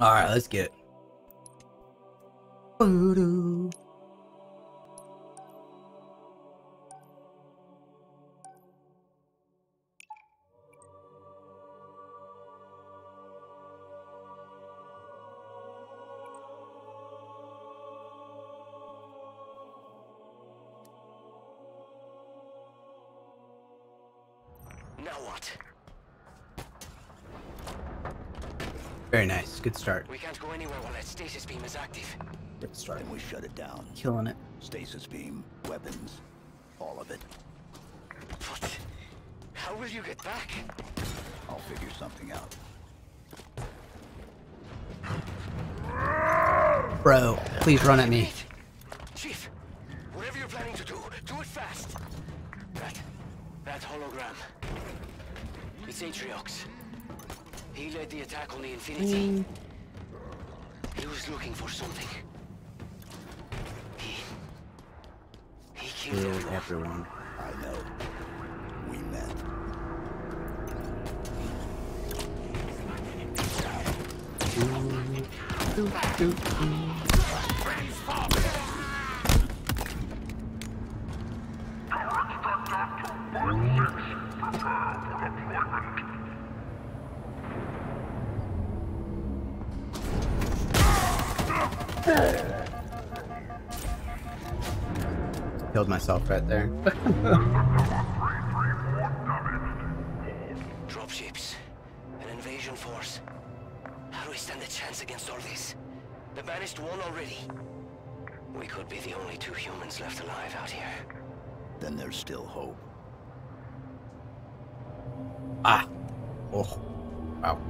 Alright, let's get it. Good start. We can't go anywhere while that stasis beam is active. Good start. Then we shut it down. Killing it. Stasis beam, weapons, all of it. But how will you get back? I'll figure something out. Bro, please run at me. Chief, whatever you're planning to do, do it fast. That, that hologram. It's Atriox. He led the attack on the Infinity. He was looking for something. He... He killed everyone. everyone. Killed myself right there. Dropships. An invasion force. How do we stand a chance against all this? The Banished won already. We could be the only two humans left alive out here. Then there's still hope. ah. Oh. Wow.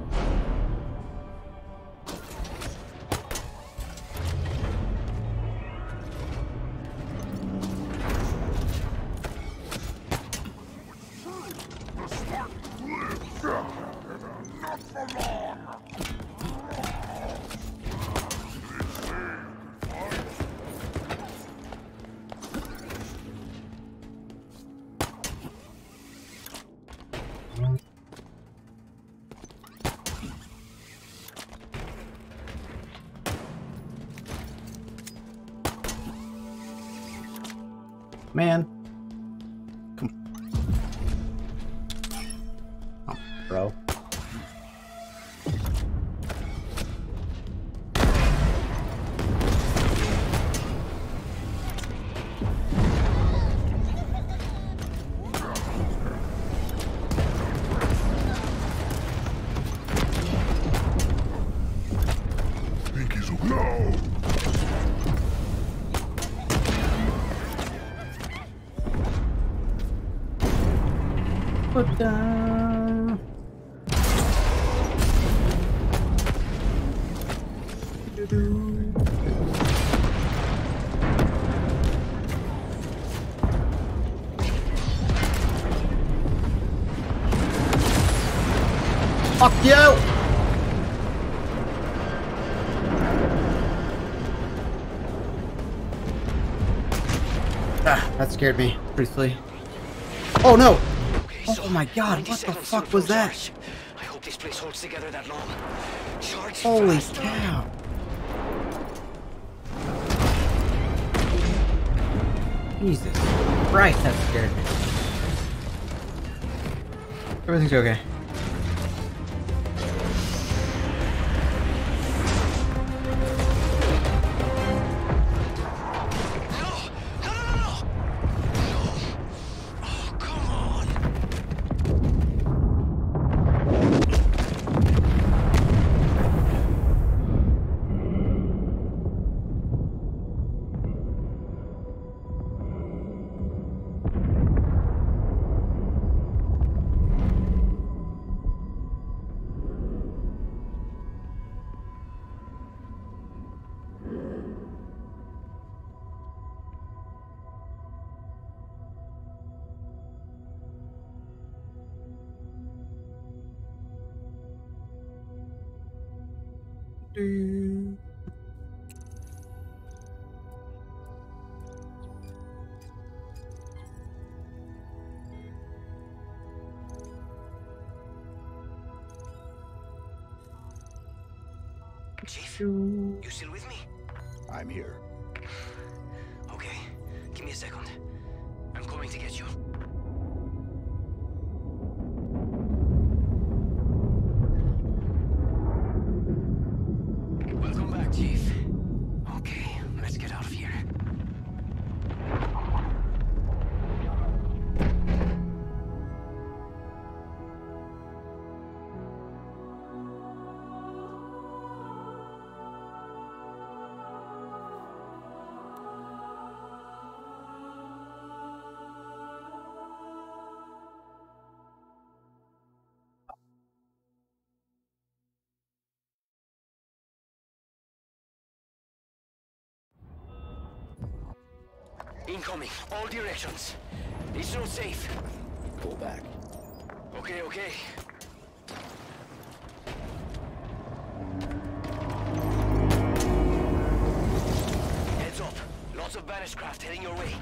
Down. Fuck you! Ah, that scared me, briefly. Oh no! Oh my God, what the fuck was that? charge. I hope this place holds together that long. Charge Holy fast. cow! Jesus Christ, that scared me. Everything's okay. Here. Incoming, all directions. It's not safe. Pull back. Okay, okay. Heads up. Lots of banished craft heading your way.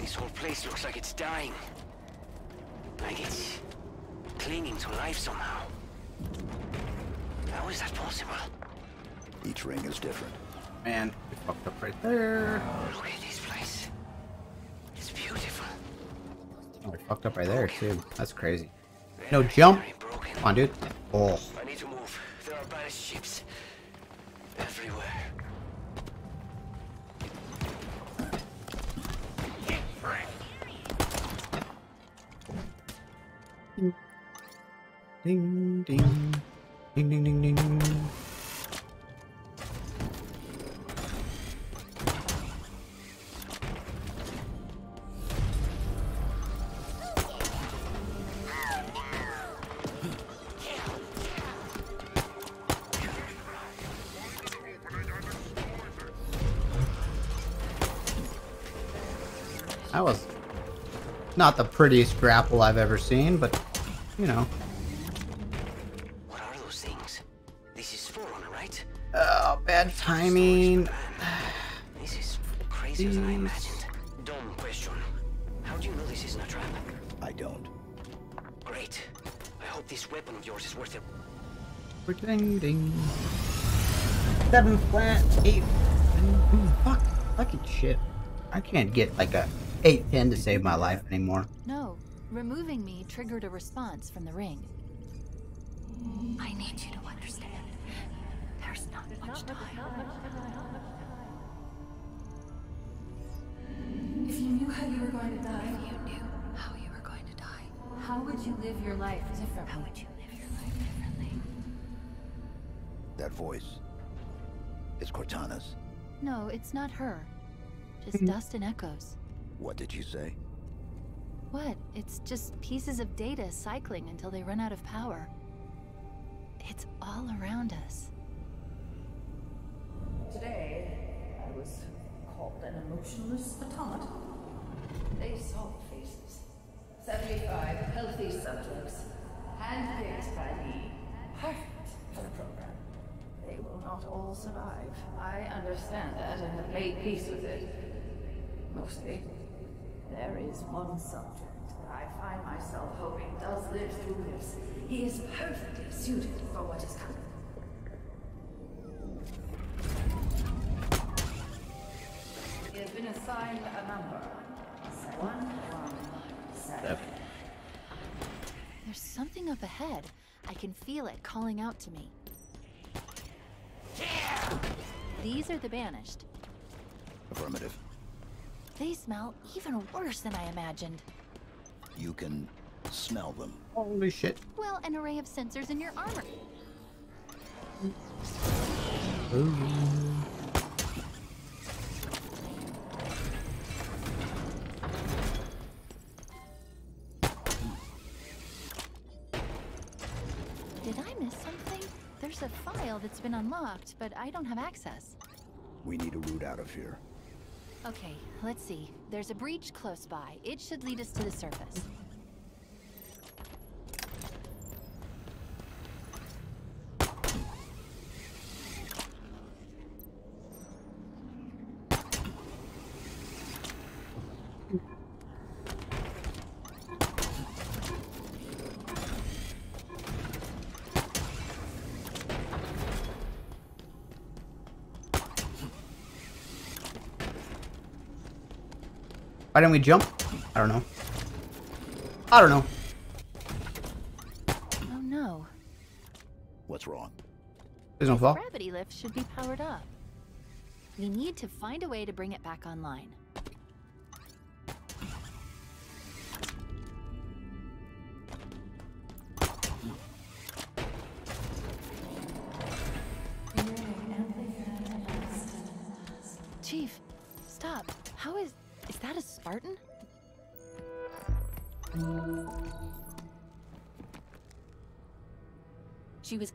This whole place looks like it's dying. Like it's clinging to life somehow. How is that possible? Each ring is different. Man, we fucked up right there. Look at this place. It's beautiful. Oh, we fucked up right there too. That's crazy. No jump. Come on, dude. Oh, the prettiest grapple I've ever seen, but you know. What are those things? This is Forerunner, right? Oh, bad timing. This is crazier than I imagined. Dumb question. How do you know this isn't a trap? I don't. Great. I hope this weapon of yours is worth it. Ding ding. Seven flat, eight. Ooh, fuck, fucking shit. I can't get like a eight ten to save my life anymore. No, removing me triggered a response from the ring. I need you to understand. There's not much time. If you knew how you were going to die, If you knew how you were going to die, how would you live your life differently? how would you live your life differently? That voice. It's Cortana's. No, it's not her. Just hmm. dust and echoes. What did you say? What? It's just pieces of data cycling until they run out of power. It's all around us. Today, I was called an emotionless automaton. They saw faces. 75 healthy subjects, handpicked by me, perfect for the program. They will not all survive. I understand that and have made peace with it. Mostly. There is one subject that I find myself hoping does live through this. He is perfectly suited for what is coming. He has been assigned a number. One, one, seven. There's something up ahead. I can feel it calling out to me. Yeah! These are the banished. Affirmative. They smell even worse than I imagined. You can smell them. Holy shit. Well, an array of sensors in your armor. Ooh. Did I miss something? There's a file that's been unlocked, but I don't have access. We need a route out of here. Okay, let's see. There's a breach close by. It should lead us to the surface. Why didn't we jump? I don't know. I don't know. Oh no. What's wrong? There's no fall. Gravity lift should be powered up. We need to find a way to bring it back online.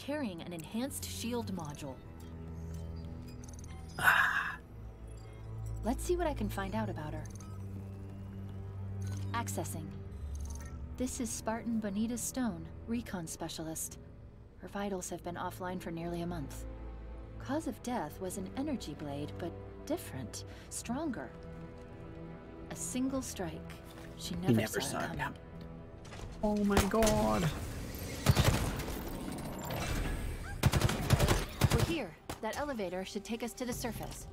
Carrying an enhanced shield module. Ah. Let's see what I can find out about her. Accessing. This is Spartan Bonita Stone, recon specialist. Her vitals have been offline for nearly a month. Cause of death was an energy blade, but different, stronger. A single strike. She never, never saw, saw it it coming. coming. Oh my god. We're here. That elevator should take us to the surface.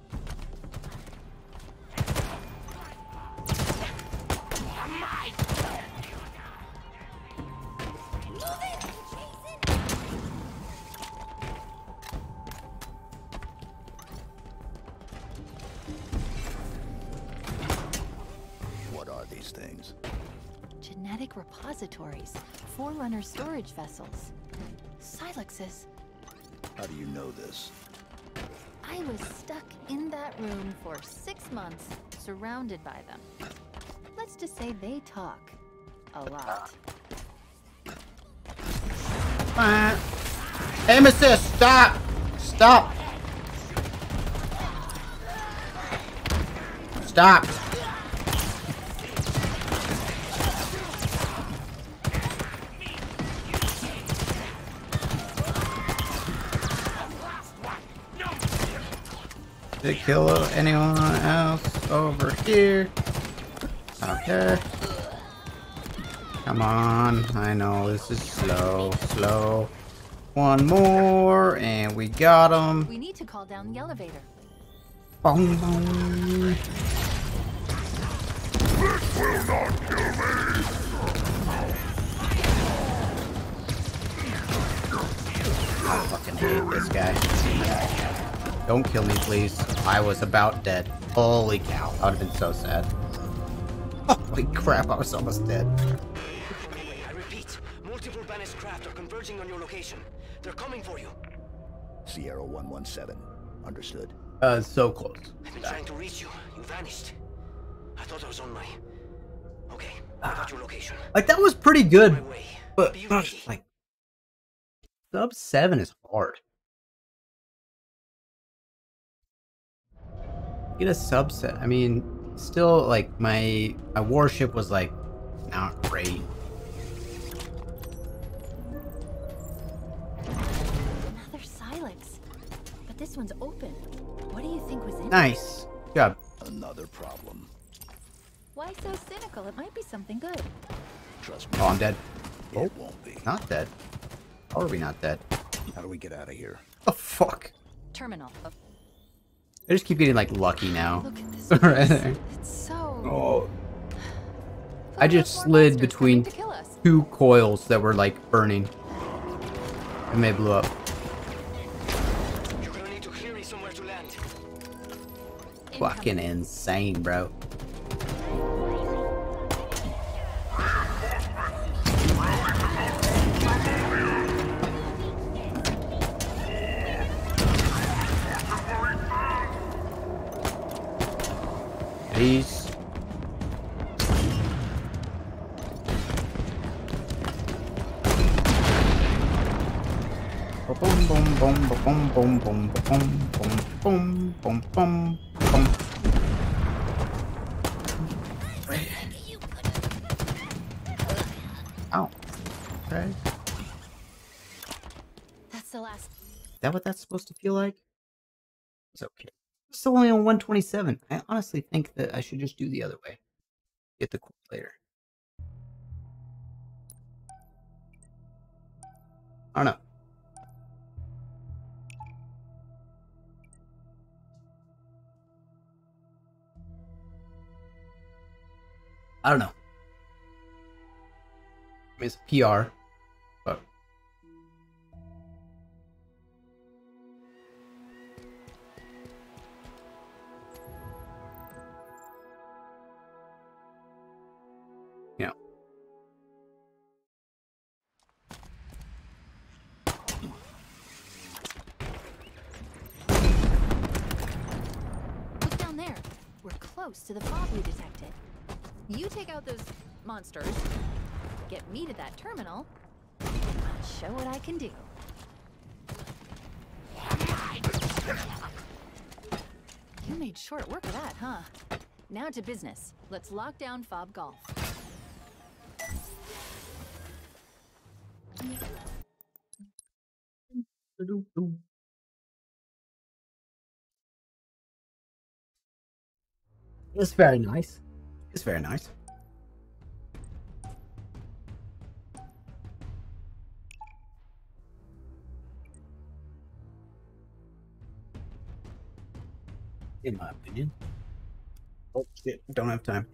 What are these things? Genetic repositories. Forerunner storage vessels. Silexes. How do you know this? Was stuck in that room for six months, surrounded by them. Let's just say they talk. A lot. Uh, stop! Stop! Stop! Did it kill anyone else over here? Okay. Come on. I know this is slow, slow. One more, and we got him. We need to call down the elevator. Boom, boom. This will not kill me. I fucking hate this guy. Don't kill me, please. I was about dead. Holy cow. I would have been so sad. Holy crap, I was almost dead. I repeat, multiple banished craft are converging on your location. They're coming for you. Sierra 117. Understood. Uh, so close. I've been trying to reach you. You vanished. I thought I was on my... Okay, I got your location. Like, that was pretty good, but, Be gosh, ready. like, sub 7 is hard. Get a subset. I mean, still, like, my, my warship was, like, not great. Another Silex. But this one's open. What do you think was in it? Nice. Good job. Another problem. Why so cynical? It might be something good. Trust me. Oh, I'm dead. It oh. won't be. Not dead. How are we not dead? How do we get out of here? Oh, fuck. Terminal. I just keep getting, like, lucky now. look at this. Right there. It's so. Oh. I just slid between coming to kill us. two coils that were, like, burning. And they blew up. You're gonna need to clear me somewhere to land. Fucking insane, bro. Boom, boom, boom, boom, boom, boom, boom, boom. Ow. Okay. That's the last. Is that what that's supposed to feel like? It's okay. Still only on 127. I honestly think that I should just do the other way. Get the cool later. I don't know. I don't know. I mean, it's PR, but know, Look down there. We're close to the FOB we detected. You take out those monsters, get me to that terminal, I'll show what I can do. You made short work of that, huh? Now to business. Let's lock down FOB Golf. it's very nice. It's very nice. In my opinion. Oh shit! Don't have time.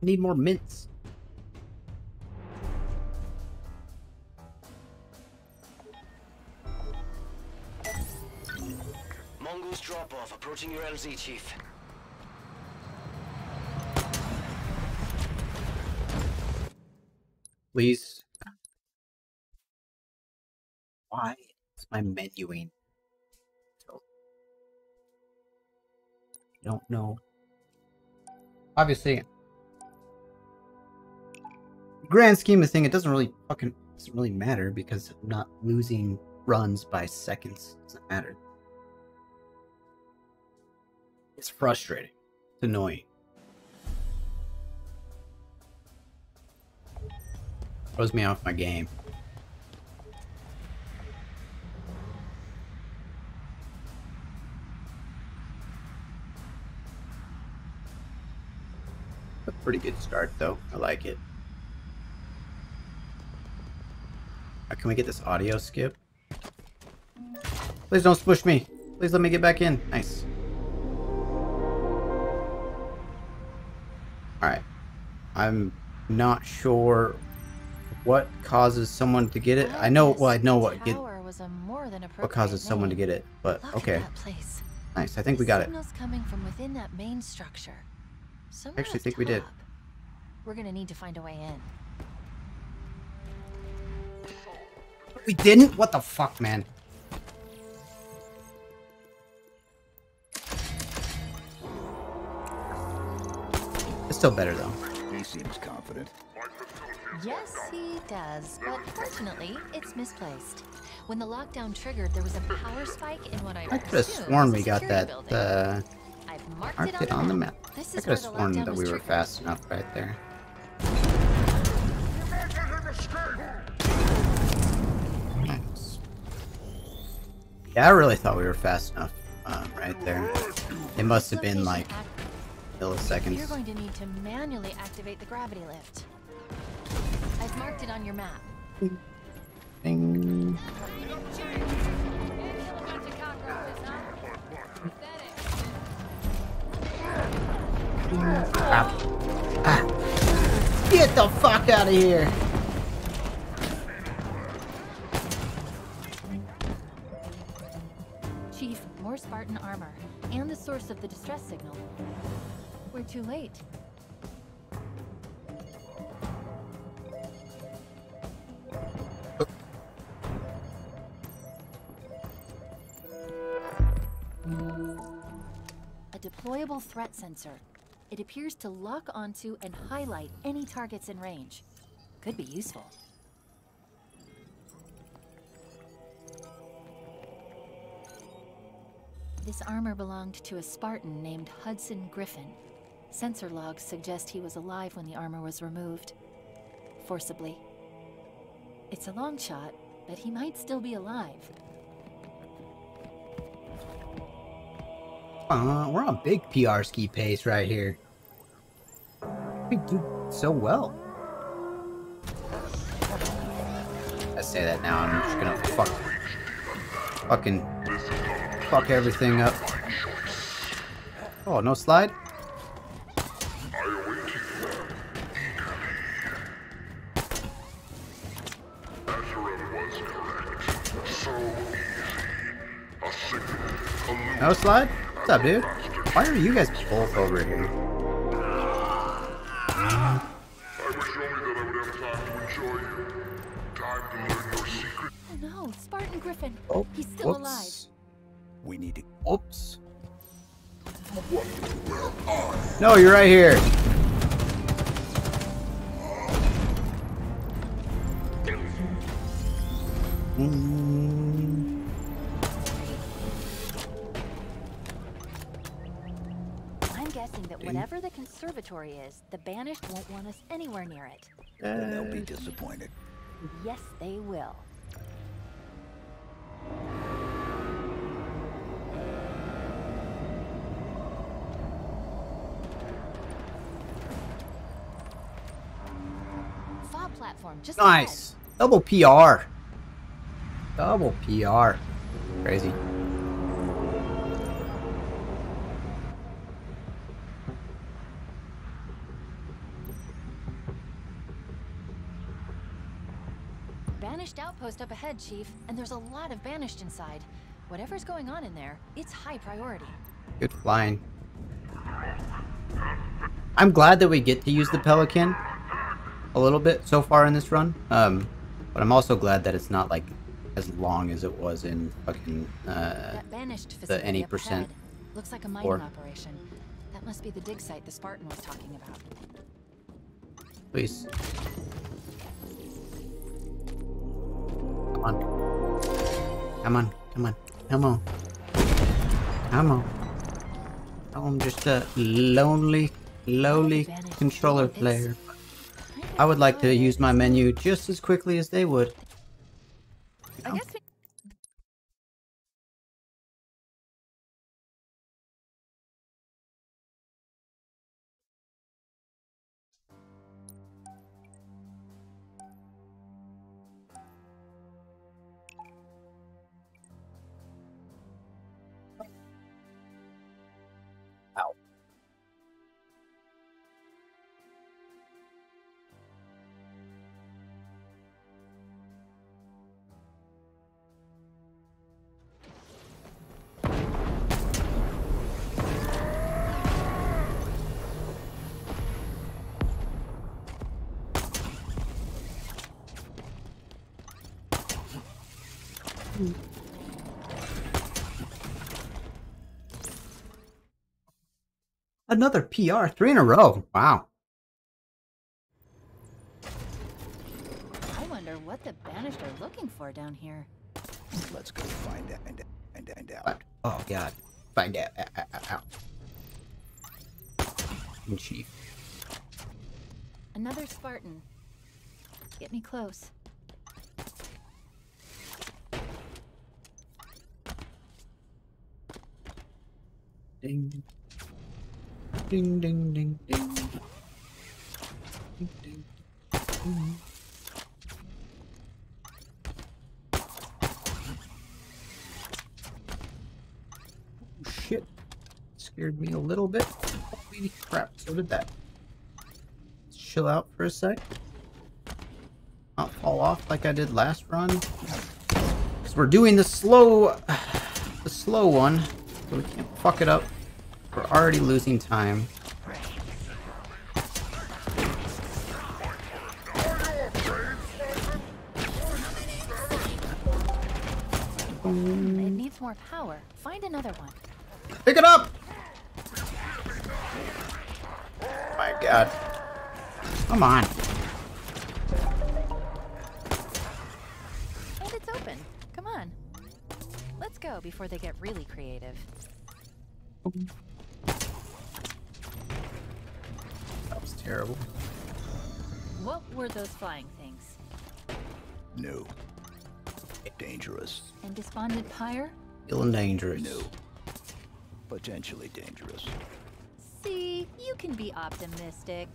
Need more mints. Mongoose drop off approaching your LZ, Chief. Please. Why is my menuing? I don't know. Obviously, grand scheme of thing, it doesn't really fucking doesn't really matter because I'm not losing runs by seconds. It doesn't matter. It's frustrating. It's annoying. Throws me off my game. A pretty good start though. I like it. Uh, can we get this audio skip? Please don't spush me. Please let me get back in. Nice. Alright. I'm not sure what causes someone to get it. I know, well, I know what get was a more than what causes someone to get it, but Look okay. Place. Nice. I think we got it. Coming from within that main structure. Somewhere actually up think we did. We're gonna need to find a way in. We didn't? What the fuck, man? It's still better though. He seems confident. Yes, he does, but fortunately, it's misplaced. When the lockdown triggered, there was a power spike in what I, I could have sworn we got that uh, I've marked, marked it on the map. This I could have sworn that we were triggered. fast enough right there. Nice. Yeah, I really thought we were fast enough um, right there. It must have been like milliseconds. You're going to need to manually activate the gravity lift. I've marked it on your map. Ding. Ah. Ah. Get the fuck out of here! Chief, more Spartan armor, and the source of the distress signal. We're too late. Threat sensor. It appears to lock onto and highlight any targets in range. Could be useful. This armor belonged to a Spartan named Hudson Griffin. Sensor logs suggest he was alive when the armor was removed. Forcibly. It's a long shot, but he might still be alive. Uh, we're on big PR ski pace right here. We do so well. I say that now, I'm just gonna fuck, fucking, fuck everything up. Oh, no slide? No slide? What's up, dude? Why are you guys both over here? I wish only that I would have time to enjoy you. Time to learn your secret. Oh no, Spartan Griffin. Oh, He's still whoops. alive. We need to. Oops. No, you're right here. They will. Just ahead. Nice. Double PR. Double PR. Crazy. Banished outpost up ahead, Chief, and there's a lot of Banished inside. Whatever's going on in there, it's high priority. Good flying. I'm glad that we get to use the Pelican a little bit so far in this run. Um, but I'm also glad that it's not like as long as it was in fucking uh, facility any percent ahead looks like a mining or- operation. That must be the dig site the Spartan was talking about. Please. Come on. Come on. Come on. Come on. Come on. Oh, I'm just a lonely, lowly controller player. I would like to use my menu just as quickly as they would. I guess Another PR, three in a row. Wow. I wonder what the Banished are looking for down here. Let's go find out and and and out. Oh god. Find out. Ow. In chief. Another Spartan. Get me close. Ding. Ding ding ding ding. Ding ding. ding. Oh, shit. Scared me a little bit. Holy crap, so did that. Chill out for a sec. Not fall off like I did last run. Because we're doing the slow the slow one, so we can't fuck it up. We're already losing time. it needs more power. Find another one. Pick it up! My god. Come on. And it's open. Come on. Let's go before they get really creative. That was terrible. What were those flying things? No. Dangerous. And Despondent Pyre? Feeling dangerous. No. Potentially dangerous. See, you can be optimistic.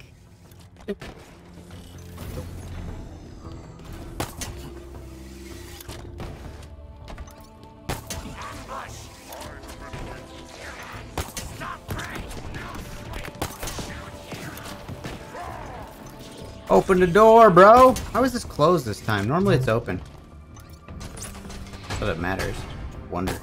Open the door, bro! How is this closed this time? Normally it's open. So that matters. Wonder.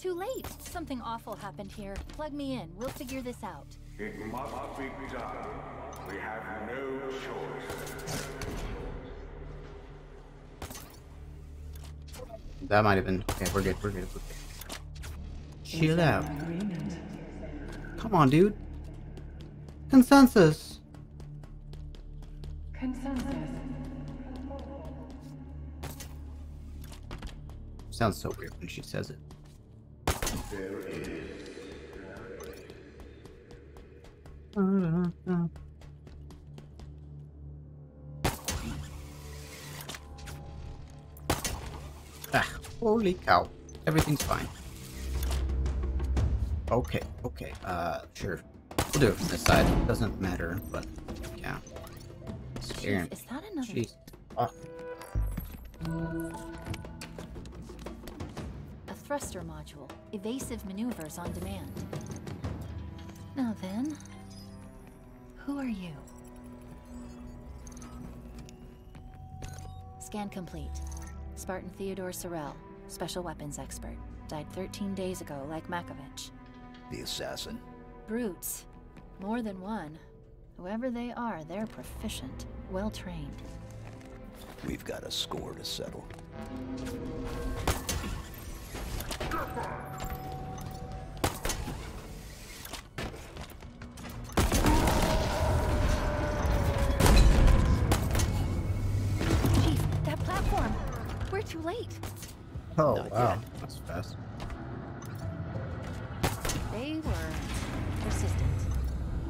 Too late. Something awful happened here. Plug me in. We'll figure this out. It must be done. We have no choice. That might have been. Okay, we're good. We're good. We're good. Chill out. Come on, dude. Consensus. Consensus. Sounds so weird when she says it. Ah, holy cow. Everything's fine. Okay, okay, uh, sure. We'll do it from this side. It Doesn't matter, but yeah. Scaring. Is that another? Jeez. A thruster module. Evasive maneuvers on demand. Now then, who are you? Scan complete. Spartan Theodore Sorel, special weapons expert. Died 13 days ago, like Makovich. The assassin. Brutes. More than one. Whoever they are, they're proficient, well trained. We've got a score to settle. Oh, Not wow. yet. That's fast. They were persistent.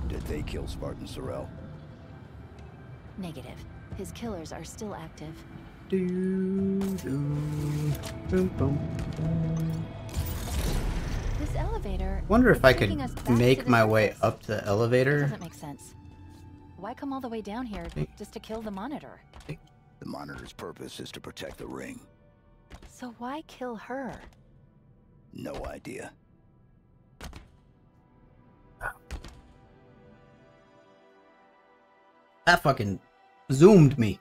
Did they kill Spartan Sorel? Negative. His killers are still active. Do, do, boom, boom. This elevator. Wonder if I could us back to make the my way surface. up the elevator. Doesn't make sense. Why come all the way down here just to kill the monitor? The monitor's purpose is to protect the ring. So why kill her? No idea. That fucking zoomed me.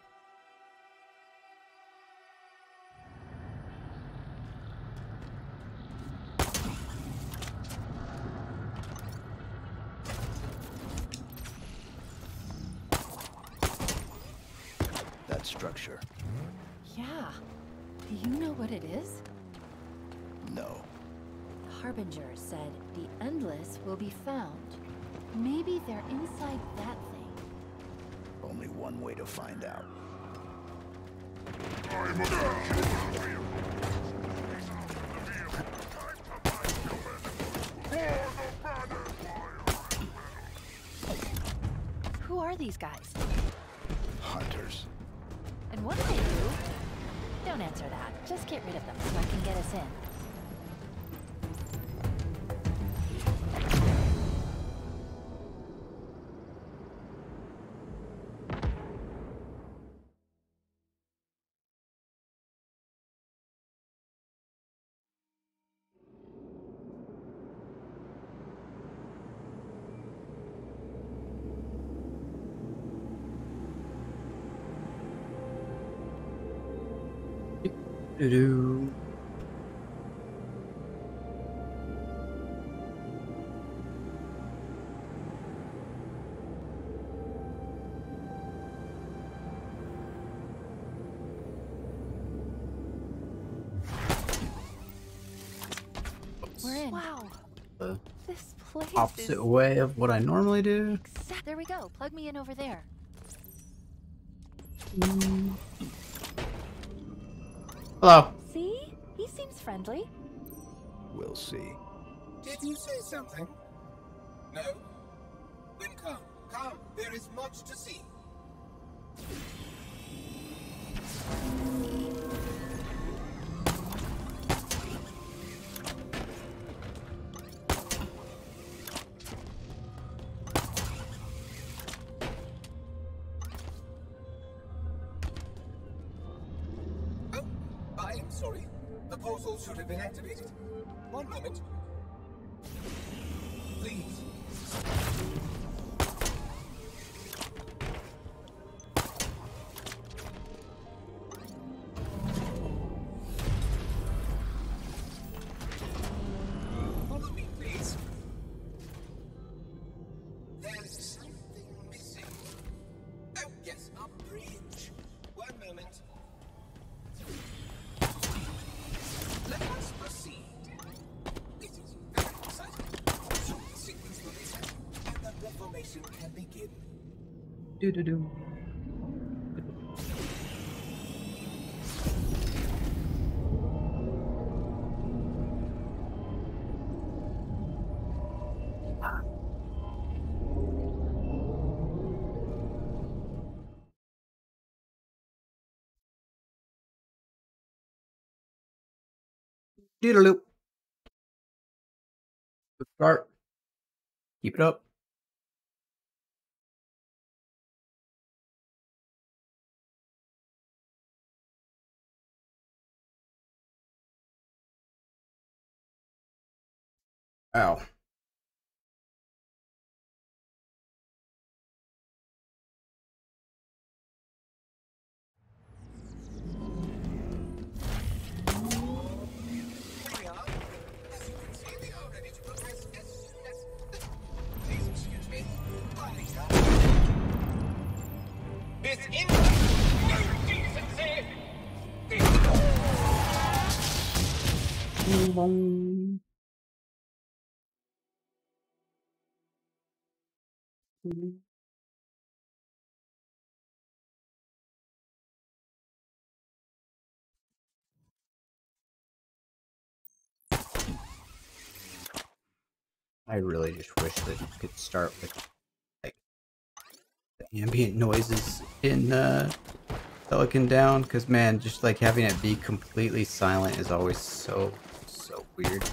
You know what it is? No. The Harbinger said the Endless will be found. Maybe they're inside that thing. Only one way to find out. Who are these guys? Hunters. And what do they do? Don't answer that. Just get rid of them so I can get us in. Doo-doo. Uh, opposite way of what I normally do. There we go. Plug me in over there. Mm. Hello. See? He seems friendly. We'll see. Did you say something? Do do do. Doodaloo. Good start. Keep it up. Ow. Here decency! I really just wish that you could start with like the ambient noises in uh Pelican down, because man, just like having it be completely silent is always so so weird.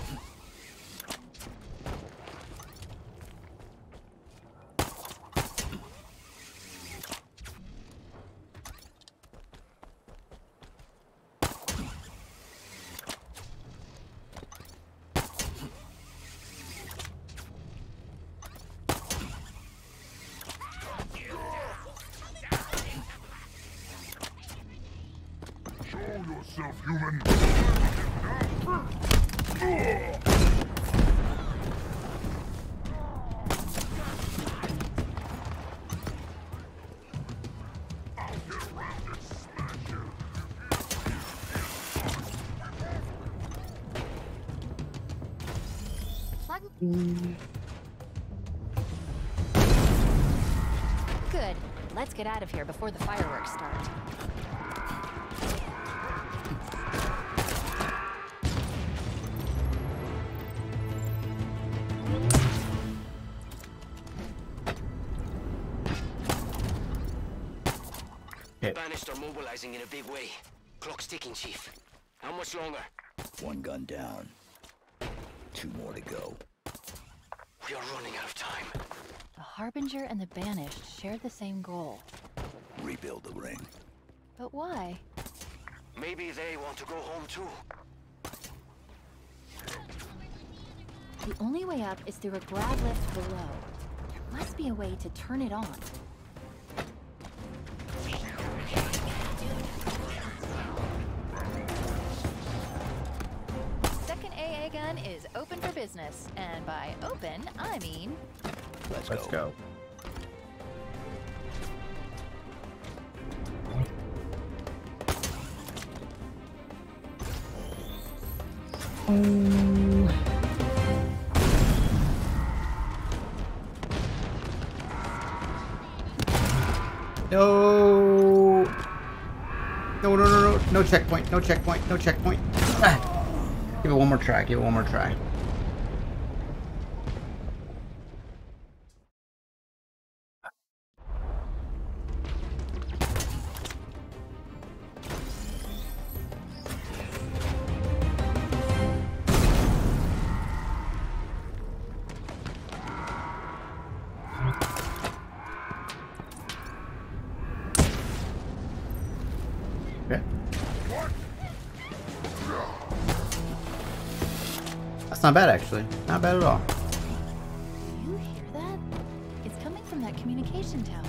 How much longer? One gun down. Two more to go. We are running out of time. The Harbinger and the Banished share the same goal. Rebuild the ring. But why? Maybe they want to go home too. The only way up is through a grav lift below. There must be a way to turn it on. I mean. Let's, Let's go. go. No. No, no, no, no. No checkpoint. No checkpoint. No checkpoint. Ah. Give it one more try. Give it one more try. Not bad at all. You hear that? It's coming from that communication tower.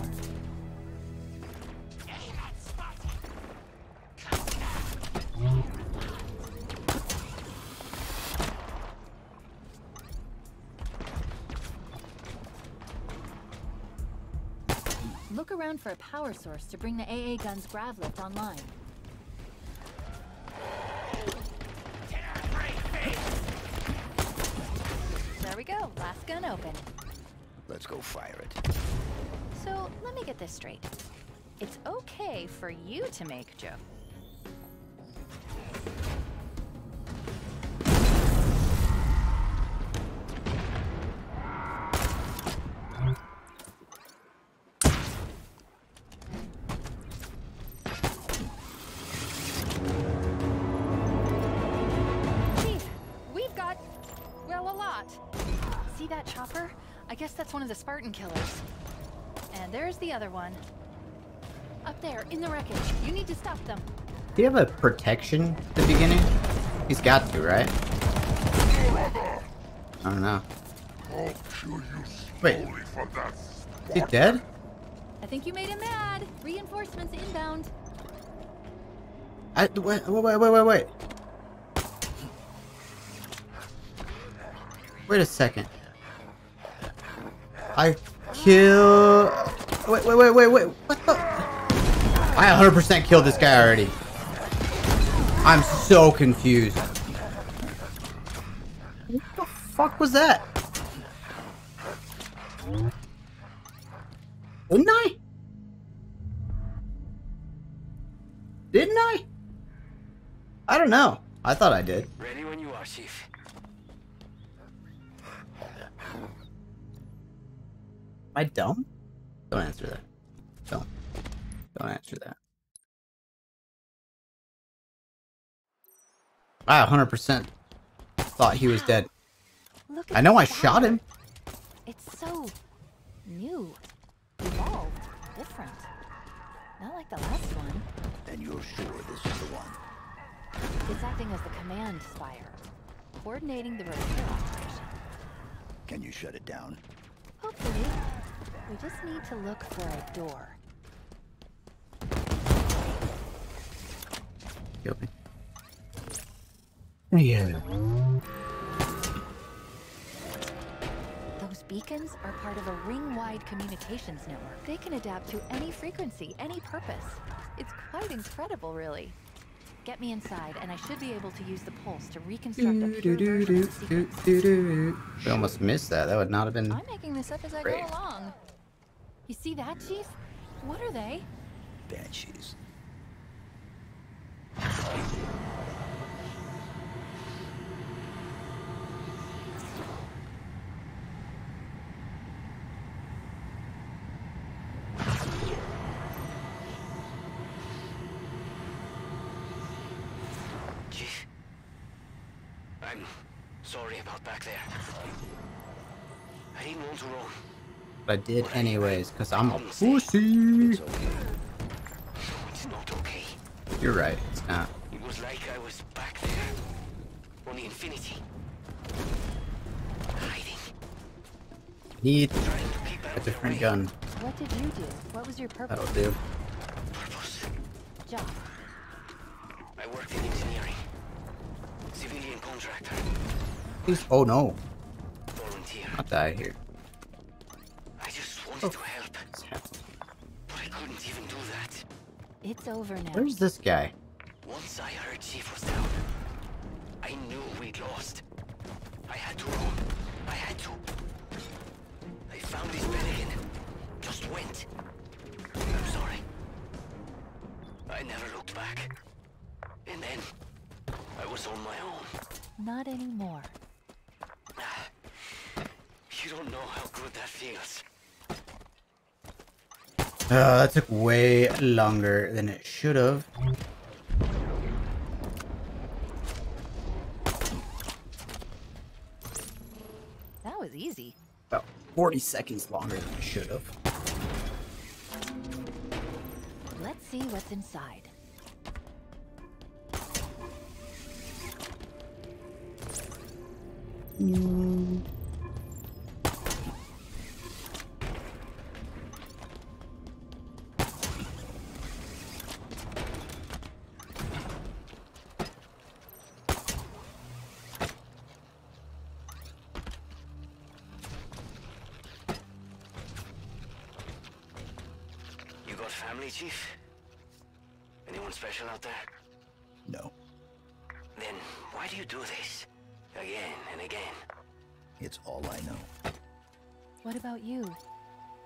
Look around for a power source to bring the AA gun's grav lift online. This straight. It's okay for you to make Joe. Chief, we've got, well, a lot. See that chopper? I guess that's one of the Spartan killers. And there's the other one. Up there, in the wreckage. You need to stop them. Do you have a protection at the beginning? He's got to, right? I don't know. I'll kill you Wait. slowly for that. Is he dead? I think you made him mad. Reinforcements inbound. I, wait, wait, wait, wait, wait. Wait a second. I kill. Wait, wait, wait, wait, wait. What the? I 100% killed this guy already. I'm so confused. What the fuck was that? Didn't I? Didn't I? I don't know. I thought I did. Ready when you are, Chief. Am I dumb? Don't answer that. Don't. Don't answer that. I 100% thought he was dead. Look I know I shot him. It's so new, evolved, different. Not like the last one. And you're sure this is the one? It's acting as the command spire, coordinating the repair operation. Can you shut it down? Hopefully, we just need to look for a door. Killed me. Yeah. Those beacons are part of a ring-wide communications network. They can adapt to any frequency, any purpose. It's quite incredible, really. Get me inside, and I should be able to use the pulse to reconstruct a pure version of the sequence. We almost missed that. That would not have been. I'm making this up as I Great. go along. You see that, Chief? What are they? Banshees. Chief. I'm sorry about back there. I didn't want to run. But I did anyways, because I'm a I'm pussy. It's okay. It's not okay. You're right. It's not. It was like I was back there. On the Infinity. Hiding. Need Trying to keep out a of different way. gun. What did you do? What was your purpose? That'll do. Purpose. Job. I worked in engineering. Civilian contractor. Please. Oh no. Volunteer. I'll die here. I just wanted oh. to help. But I couldn't even do that. It's over now. Where's this guy? Once I heard Chief was down, I knew we'd lost. I had to run. I had to. I found his bed again. Just went. I'm sorry. I never looked back. And then, I was on my own. Not anymore. You don't know how good that feels. Uh, that took way longer than it should have. That was easy. About 40 seconds longer than it should have. Let's see what's inside. You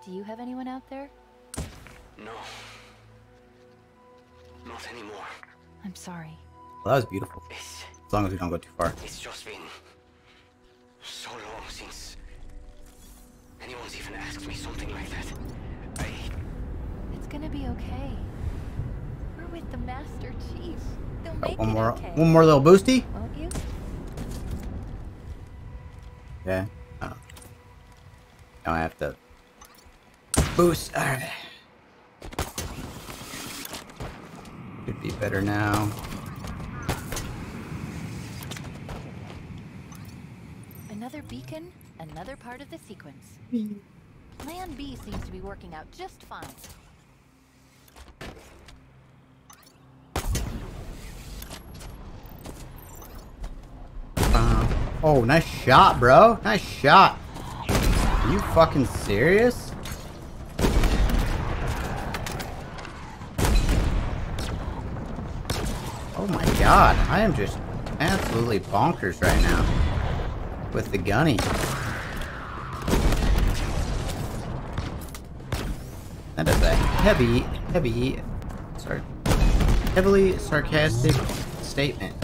Do you have anyone out there? No. Not anymore. I'm sorry. Well, that was beautiful. It's, As long as we don't go too far. it's just been so long since anyone's even asked me something like that. I... It's gonna be okay. We're with the Master Chief. They'll make one it more, okay. one more little boosty. Won't you? Yeah. Oh. Now I have to boost. Alright. Could be better now. Another beacon, another part of the sequence. Plan B seems to be working out just fine. Uh, oh, nice shot, bro. Nice shot. Are you fucking serious? Oh my god, I am just absolutely bonkers right now. With the gunny. That is a heavy, heavy, sorry, heavily sarcastic statement.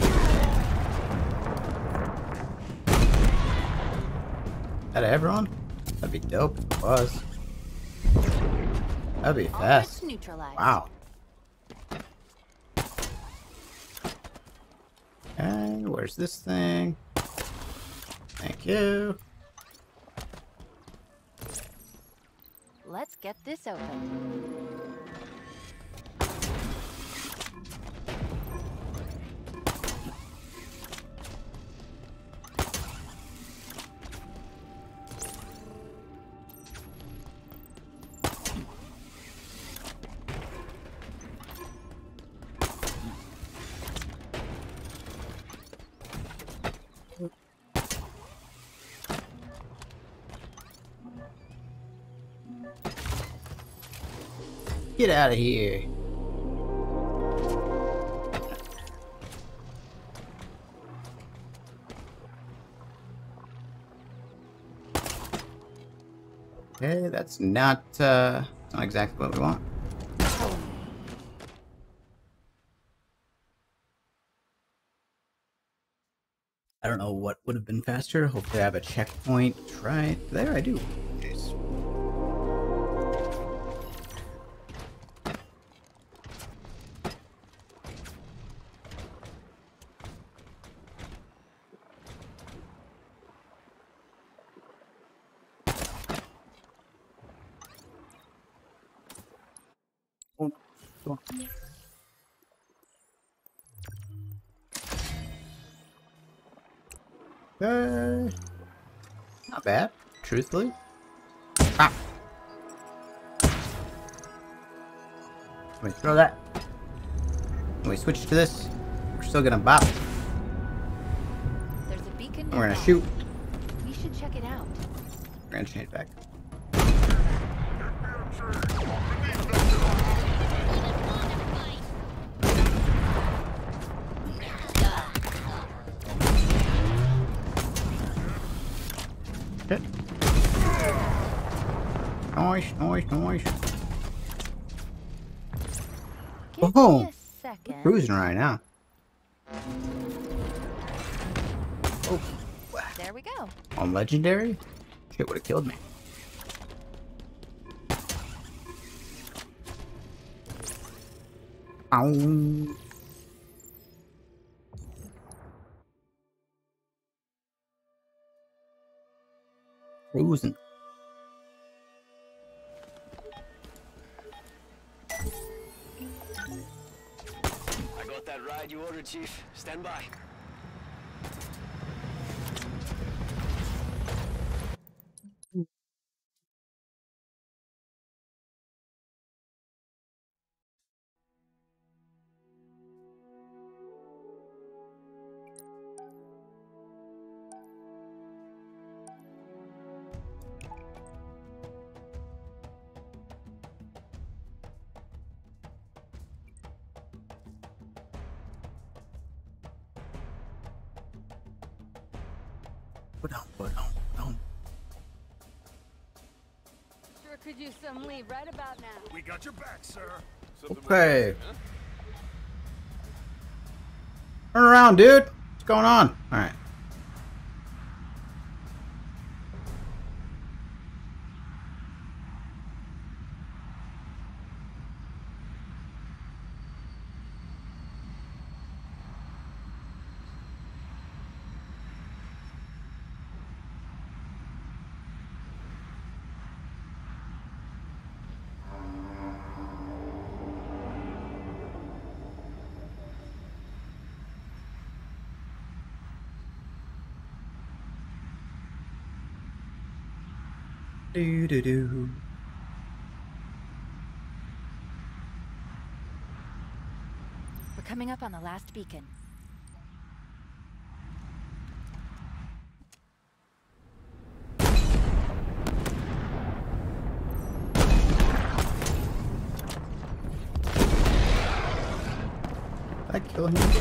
That everyone? That'd be dope if it was. That'd be fast. Wow. Where's this thing? Thank you. Let's get this open. Get out of here. Okay, that's not, uh, not exactly what we want. I don't know what would have been faster. Hopefully I have a checkpoint right there. I do. Switch to this, we're still gonna bop. There's a beacon. We're gonna shoot. We should check it out. We're gonna change back. Get Oh. Cruising right now. Oh, There we go. on legendary? Shit would have killed me. Ow. Stand Sure could use some lead right about now. We got your back, sir. Okay. Turn around, dude. What's going on? Alright. Do do do. We're coming up on the last beacon. I kill him?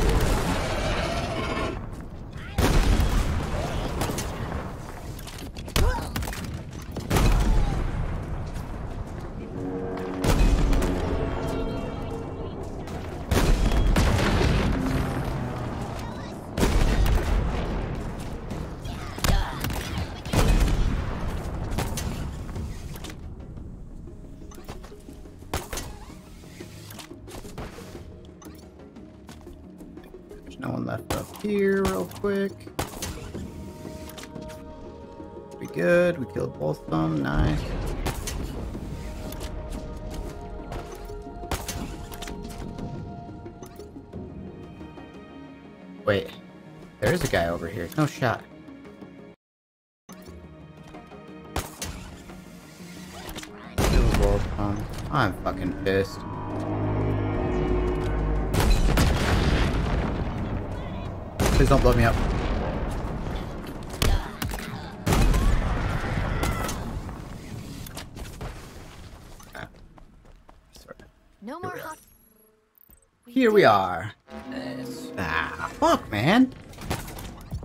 Quick. We good. We killed both of them. Nice. Wait. There is a guy over here. No shot. I'm fucking pissed. Please don't blow me up. No more hot. Here we are. Ah, fuck, man.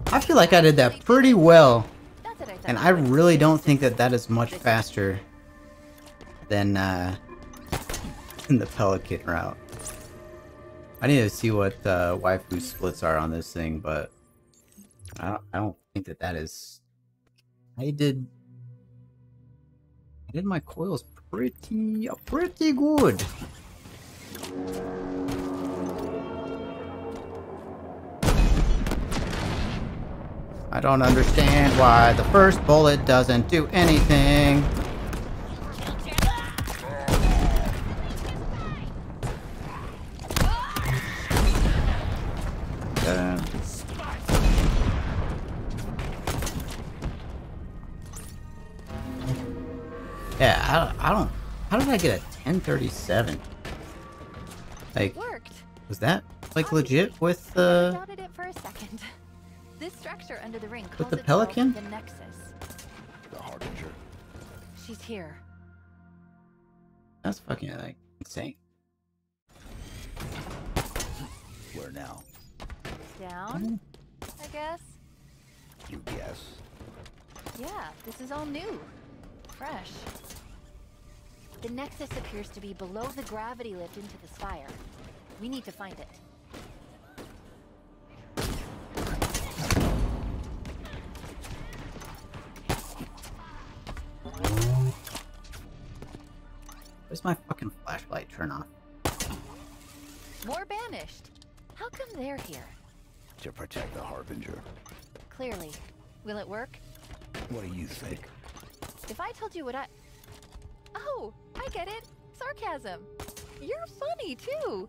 I feel like I did that pretty well. Not that I thought And I really don't think that that is much faster than, uh, than the Pelican route. I need to see what uh, waifu splits are on this thing, but I don't, I don't think that that is. I did. I did my coils pretty, pretty good. I don't understand why the first bullet doesn't do anything. I get a 1037? Like, Worked. was that like legit with I the? doubted it for a second. This structure under the ring With the Pelican? The Nexus. The Harbinger. She's here. That's fucking like insane. Where now? Down, hmm? I guess. You guess. Yeah, this is all new. Fresh. The Nexus appears to be below the gravity lift into the spire. We need to find it. Where's my fucking flashlight turn off? More banished. How come they're here? To protect the Harbinger. Clearly. Will it work? What do you think? If I told you what I... Oh, I get it. Sarcasm. You're funny, too.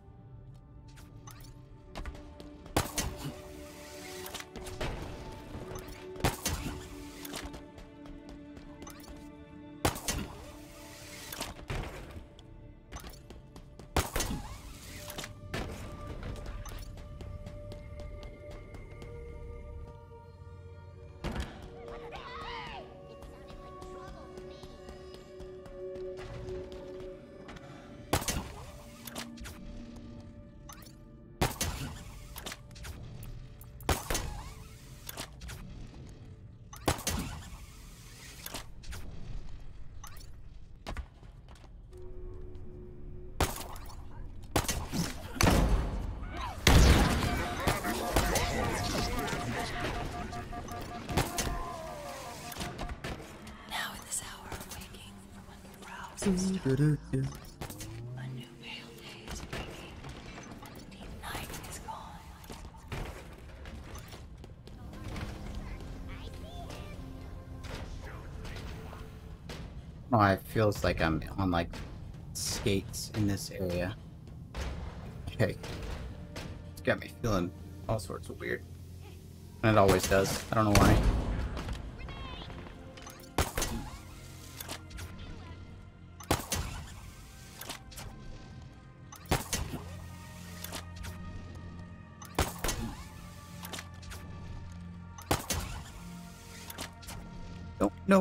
Is gone. Oh, it feels like I'm on like skates in this area. Okay. It's got me feeling all sorts of weird. And it always does. I don't know why.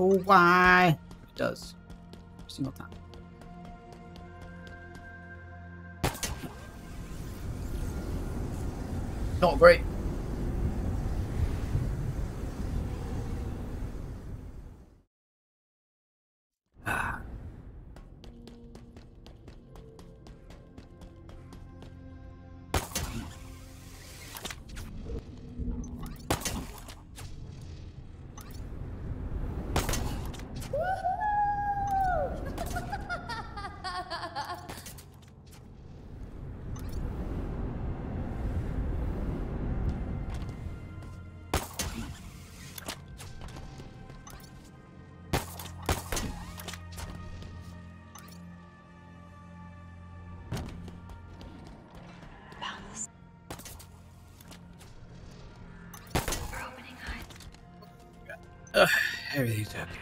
Know why. It does. Every single time. Not great. Everything's okay.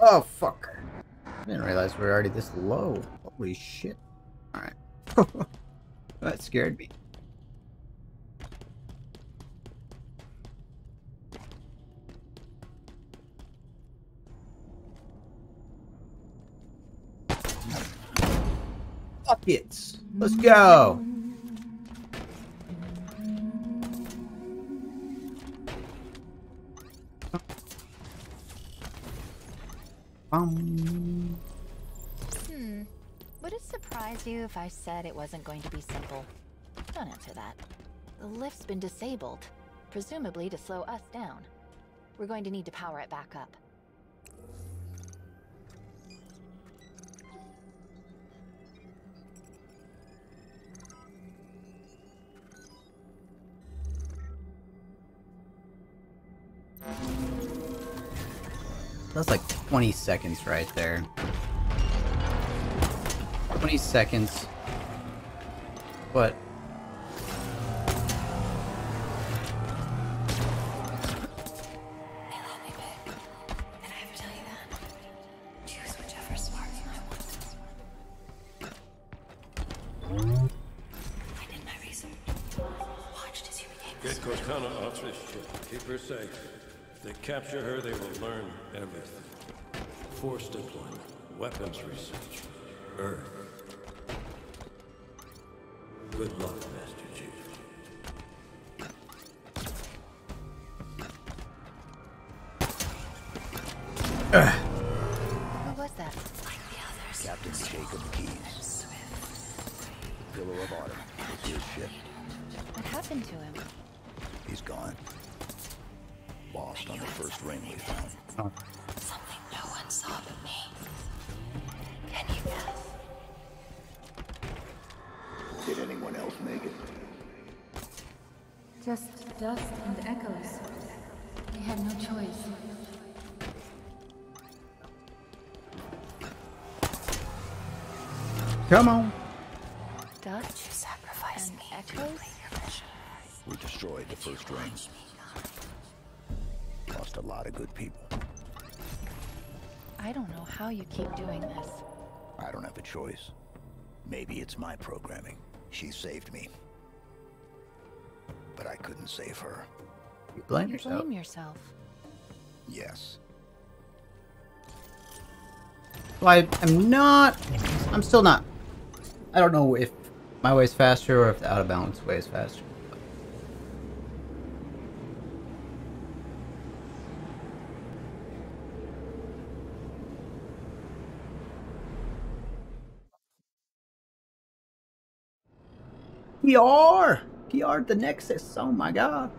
Oh, fuck. I didn't this low. Holy shit. Alright. that scared me. Fuck it. Let's go. I said it wasn't going to be simple? Don't answer that. The lift's been disabled, presumably to slow us down. We're going to need to power it back up. that's like 20 seconds right there. 20 seconds. What? They let me pick. And I have to tell you that. Choose whichever Spartan I want. I did my research. Watched as you became Get Cortana off this ship. Keep her safe. If they capture her, they will learn everything. Force deployment, weapons research, Earth. Dust and echoes. We had no choice. Come on. Dust You sacrificed and me. echoes? We destroyed the first ring. Lost a lot of good people. I don't know how you keep doing this. I don't have a choice. Maybe it's my programming. She saved me. But I couldn't save her. You blame You yourself. blame yourself. Yes. Well, I, I'm not. I'm still not. I don't know if my way's faster or if the out of balance way is faster. PR! PR the Nexus. Oh my god.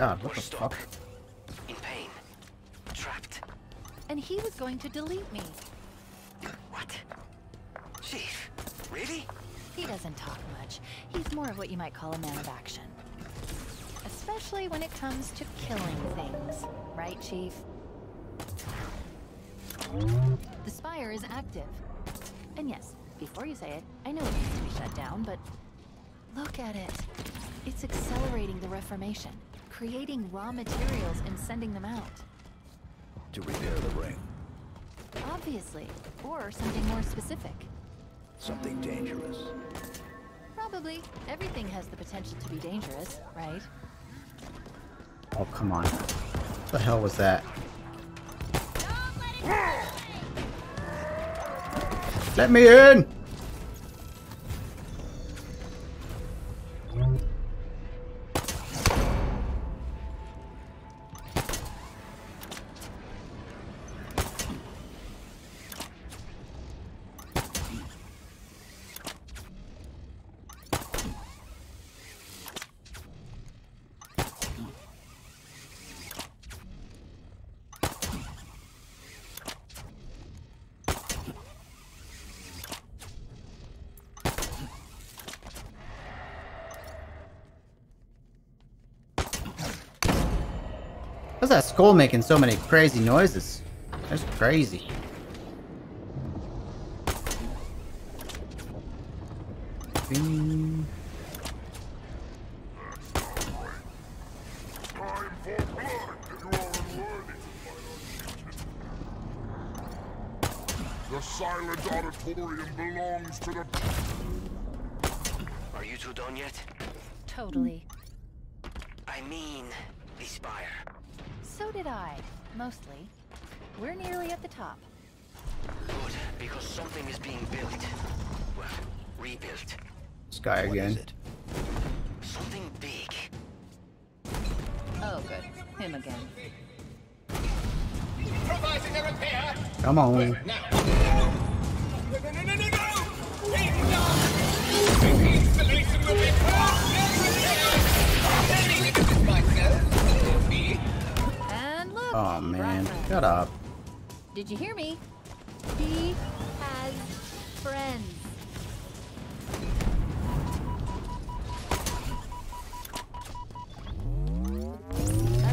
God, what were the stuck. fuck? In pain. Trapped. And he was going to delete me. What? Chief? Really? He doesn't talk much. He's more of what you might call a man of action. Especially when it comes to killing things. Right, Chief? The Spire is active. And yes, before you say it, I know it needs to be shut down, but look at it. It's accelerating the Reformation, creating raw materials and sending them out. To repair the ring. Obviously. Or something more specific. Something dangerous. Probably. Everything has the potential to be dangerous, right? Oh, come on. What the hell was that? Let me in! What's that skull making so many crazy noises? That's crazy.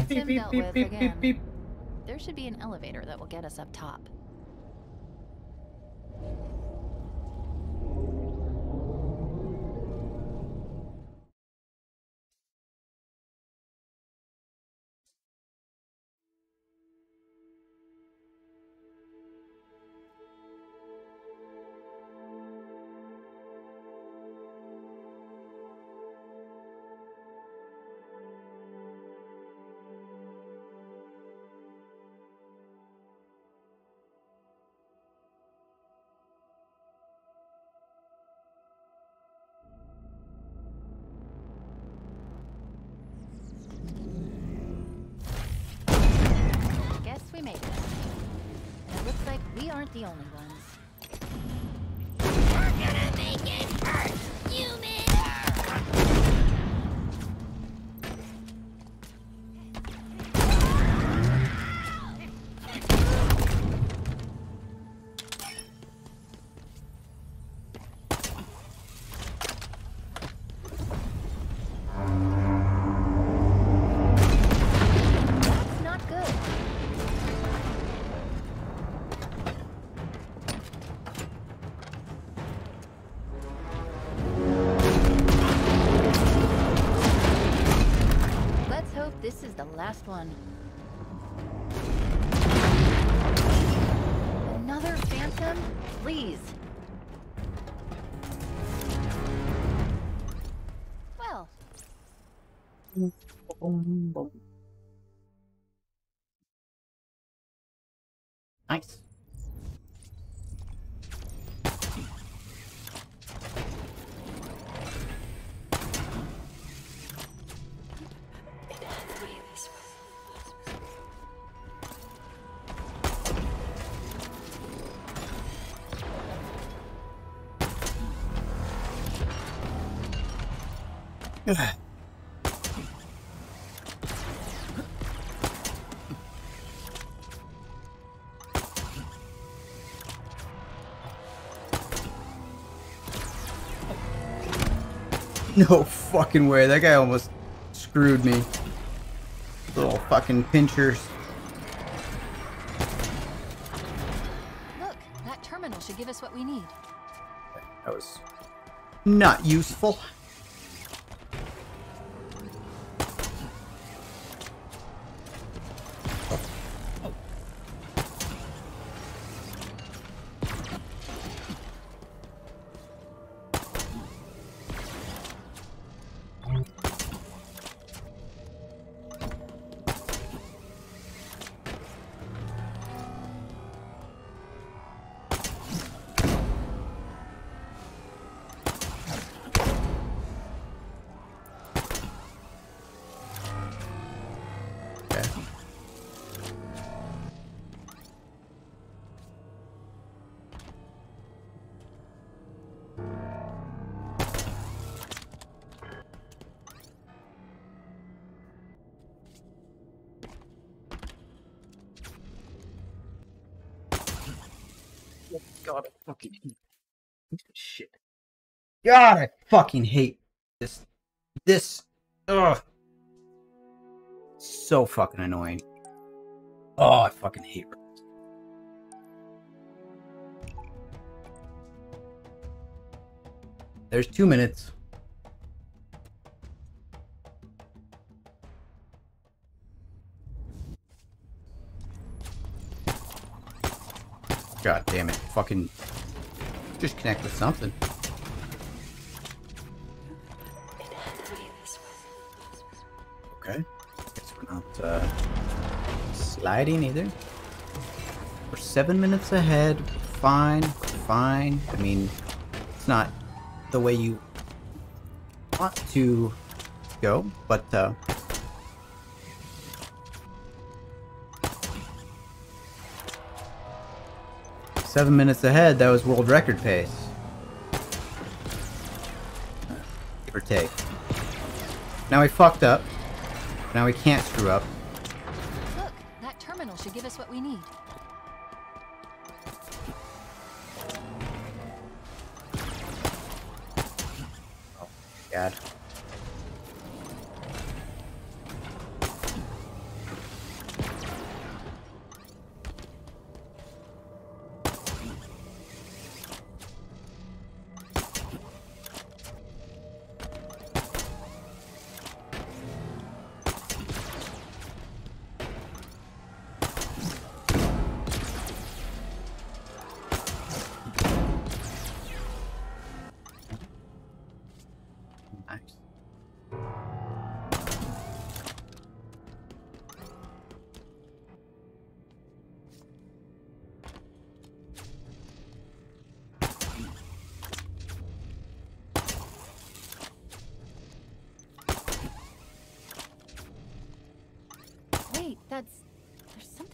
That's him dealt with again. There should be an elevator that will get us up top. The only Nice. No fucking way. That guy almost screwed me. Little fucking pinchers. look, that terminal should give us what we need. That was not useful. Fucking hate shit. God, I fucking hate this. This. Ugh. So fucking annoying. Oh, I fucking hate. There's two minutes. God damn it. Fucking just connect with something. Okay. Guess we're not uh, sliding either. We're seven minutes ahead. Fine. Fine. I mean, it's not the way you want to go, but uh, seven minutes ahead, that was world record pace. Give or take. Now we fucked up. Now we can't screw up. Look, that terminal should give us what we need.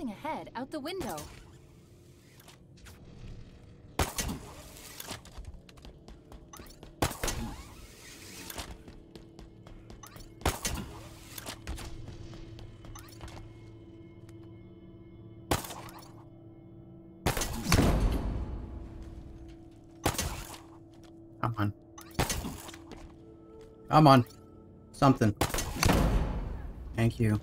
Something ahead, out the window. Come on. Come on. Something. Thank you.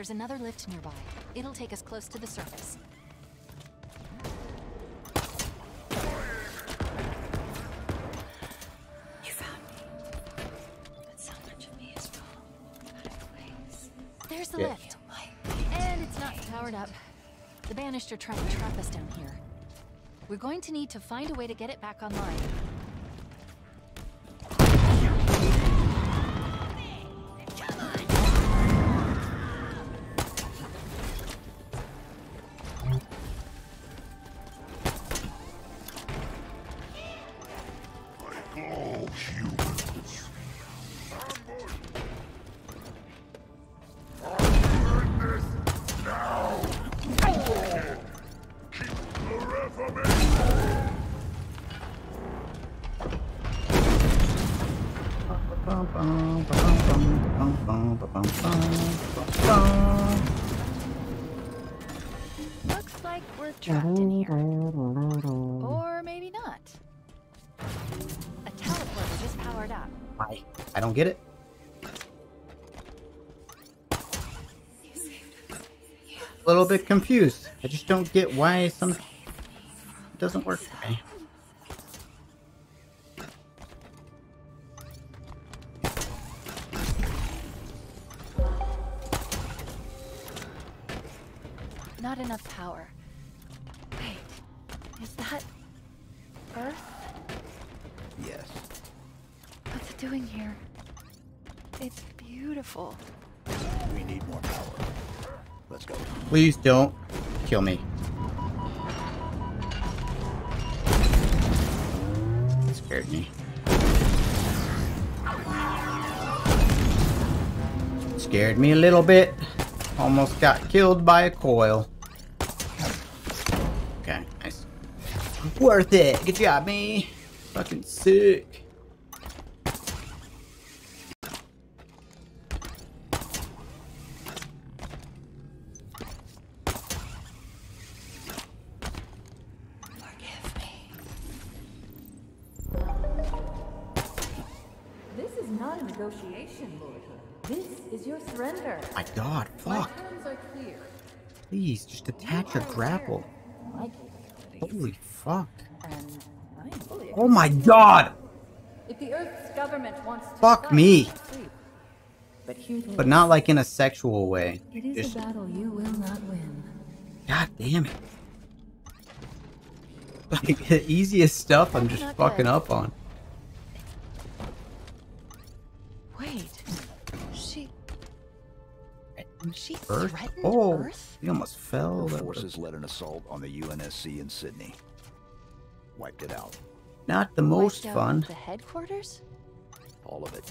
There's another lift nearby. It'll take us close to the surface. You found me. But so much of me is wrong. Out of place. There's the Yeah. lift. And it's not powered up. The Banished are trying to trap us down here. We're going to need to find a way to get it back online. We're trapped in here. Or maybe not. A teleporter just powered up. Why? I don't get it. A little bit confused. I just don't get why some it doesn't work for me. Please don't kill me. That scared me. Scared me a little bit. Almost got killed by a coil. Okay, nice. Worth it. Good job, me. Fucking sick. Please, just attach your grapple. Holy fuck. Oh my god! Fuck me. But not like in a sexual way. A god damn it. Like, the easiest stuff I'm just fucking up on. She Earth? threatened Oh, Earth? he almost fell. Her That was forces led an assault on the UNSC Infinity. Wiped it out. Not the most Wiped out fun. The headquarters? All of it.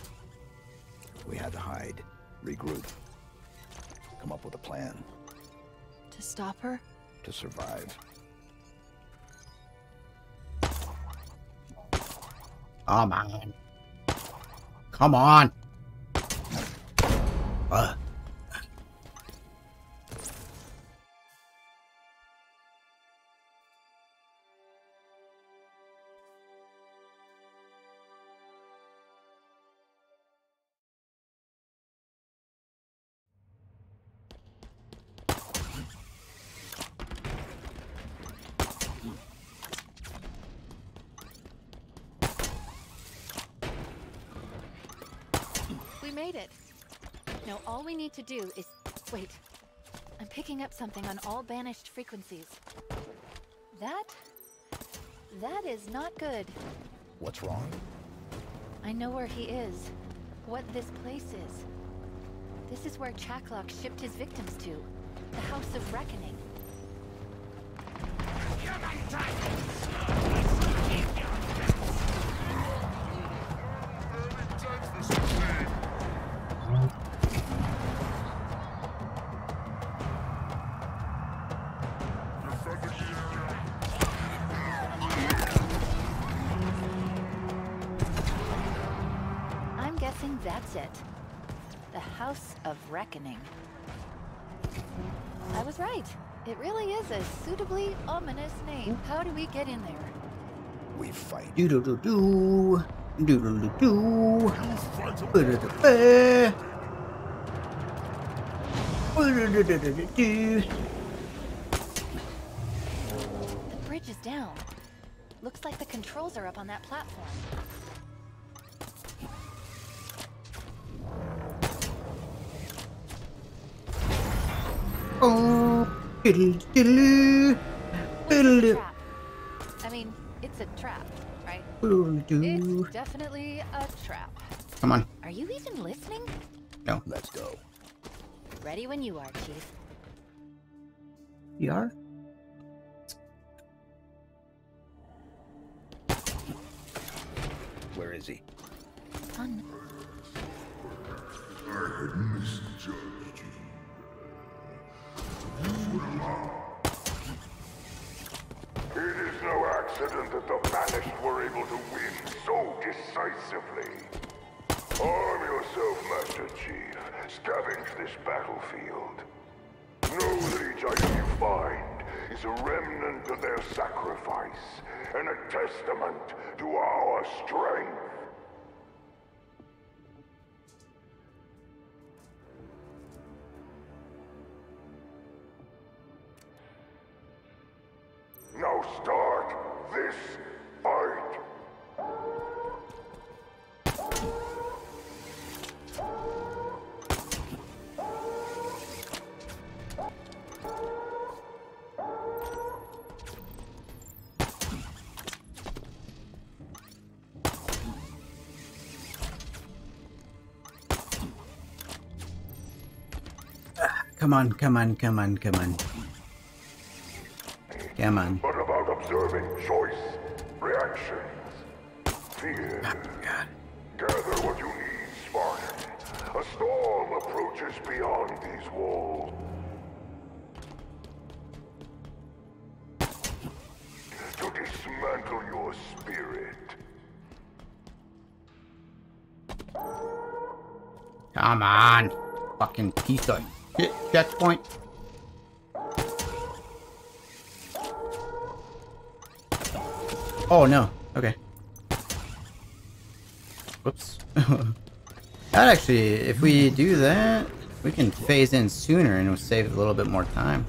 We had to hide, regroup, come up with a plan To stop her? to survive. Come on. Come on. Ugh. Made it. Now all we need to do is. Wait. I'm picking up something on all banished frequencies. That. That is not good. What's wrong? I know where he is. What this place is. This is where Chak 'Lok shipped his victims to. The House of Reckoning. I'm that's it. The House of Reckoning. I was right. It really is a suitably ominous name. How do we get in there? We fight. Do do do do. Do do do do. The bridge is down. Looks like the controls are up on that platform. I mean, it's a trap, right? It's definitely a trap. Come on. Are you even listening? No. Let's go. Ready when you are, Chief. You are? Where is he? On decisively. Arm yourself, Master Chief. Scavenge this battlefield. Know that each item you find is a remnant of their sacrifice and a testament to our strength. Now start this come on, come on, come on, come on. Come on. But about observing choice, reactions, fear. Oh, Gather what you need, Spartan. A storm approaches beyond these walls. To dismantle your spirit. Come on. Fucking shit checkpoint. Oh no. Okay. Whoops. that actually, if we do that, we can phase in sooner and we'll save a little bit more time.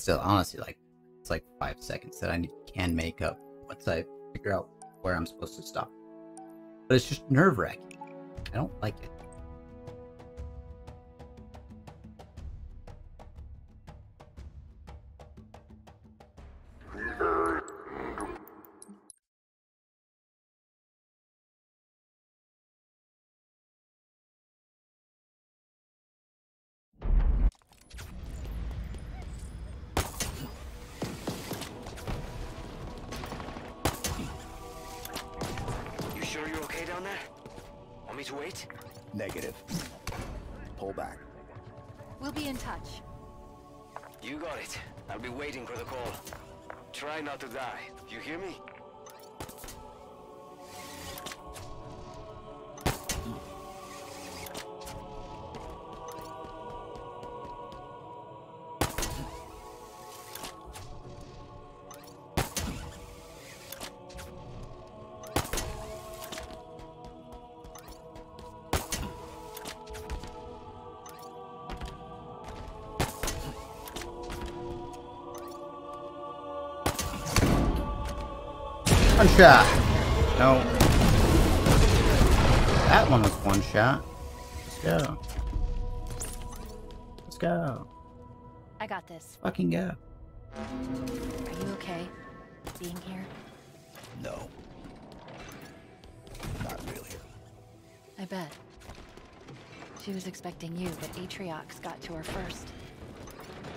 Still honestly like it's like five seconds that I can make up once I figure out where I'm supposed to stop. But it's just nerve wracking. I don't like it. Shot. No. That one was one shot. Let's go. Let's go. I got this. Fucking go. Are you okay? Being here? No. Not really. I bet. She was expecting you, but Atriox got to her first.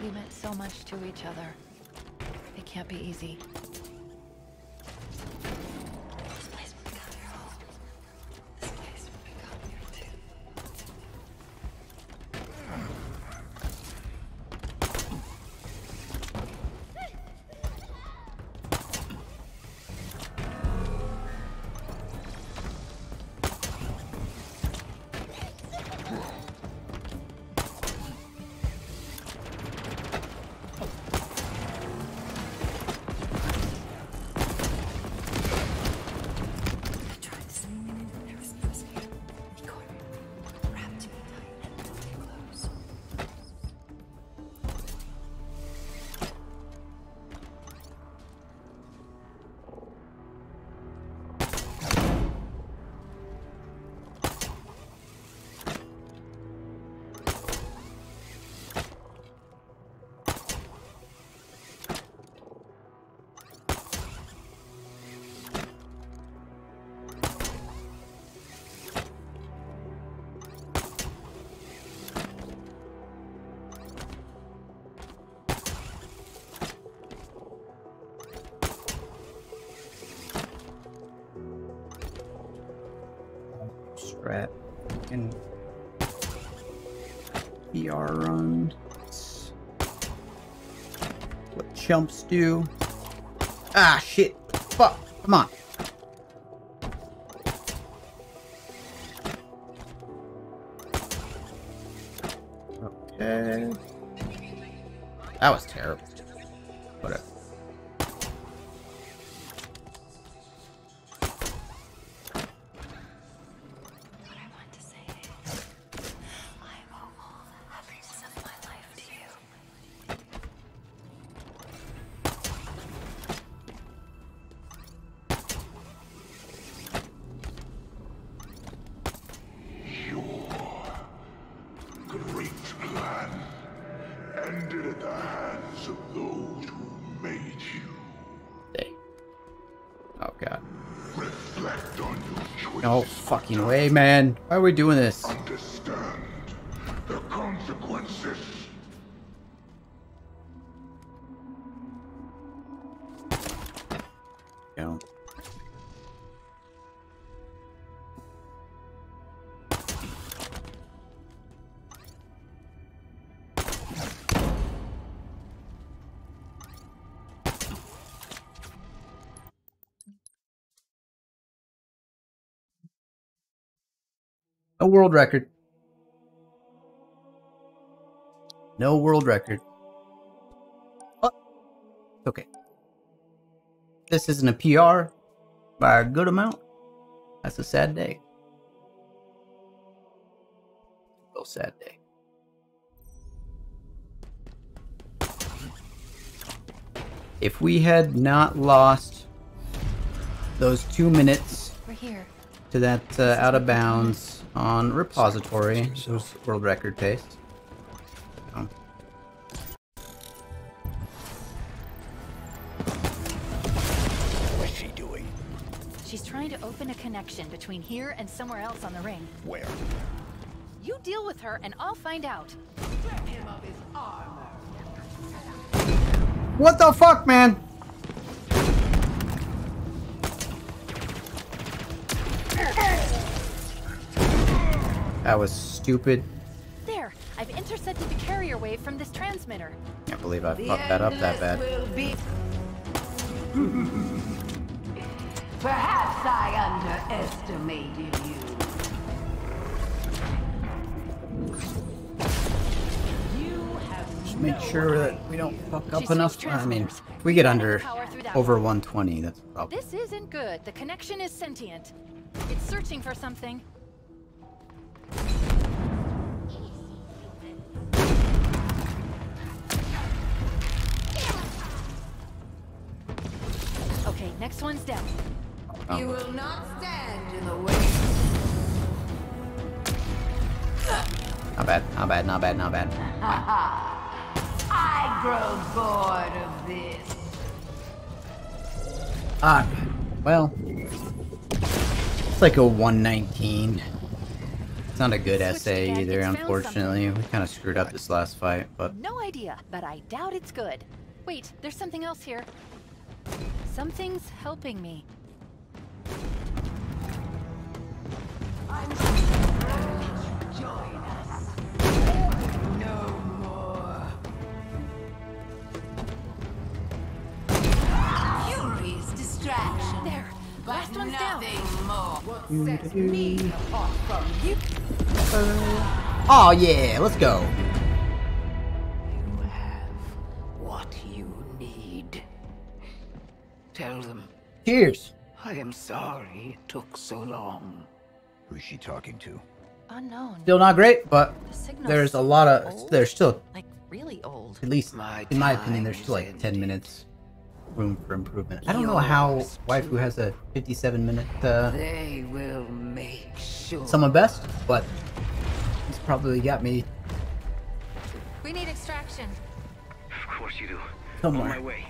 We meant so much to each other. It can't be easy. Chumps do. Ah, shit. Fuck. Come on. Okay. That was No fucking way, man. Why are we doing this? World record. No world record. But okay. This isn't a PR by a good amount. That's a sad day. Real sad day. If we had not lost those two minutes We're here. to that uh, out of bounds on repository, it world record pace. Oh. What's she doing? She's trying to open a connection between here and somewhere else on the ring. Where? You deal with her and I'll find out. What the fuck, man? That was stupid. There, I've intercepted the carrier wave from this transmitter. Can't believe I fucked that up that bad. Be... Perhaps I underestimated you. Just make sure that we don't fuck up She enough. I mean, if we get under Power over 120, that's a problem. This isn't good. The connection is sentient. It's searching for something. Oh. You will not stand in the way. Not bad, not bad, not bad, not bad. I grow bored of this. Ah, well. It's like a 119. It's not a good essay either, unfortunately. We kind of screwed up this last fight, but No idea, but I doubt it's good. Wait, there's something else here. Something's helping me. Join us. No more. Furious. There, last one's down. nothing more. What sets mm-hmm. me apart from you? Uh, oh yeah, let's go. You have what you need. Tell them Cheers. I am sorry it took so long. Who's she talking to? Unknown. Still not great, but The there's a lot of old? there's still Like, really old. at least My in my opinion there's time still is like 10 minutes room for improvement. I don't know how Yours waifu has a 57 minute uh They will make sure. someone best, but he's probably got me We need extraction. Of course you do. somewhere. On my way.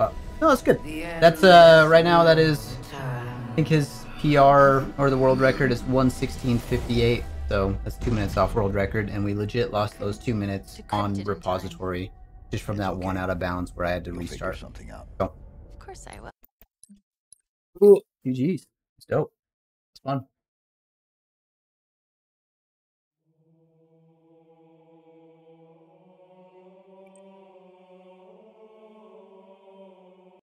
Oh. no, that's good. The That's uh right now that is time. I think his PR or the world record is 116.58. So that's two minutes off world record, and we legit lost those two minutes on repository just from It's that one out of bounds where I had to We'll restart. something out. Of course I will. Ooh, GG's. It's dope. It's fun.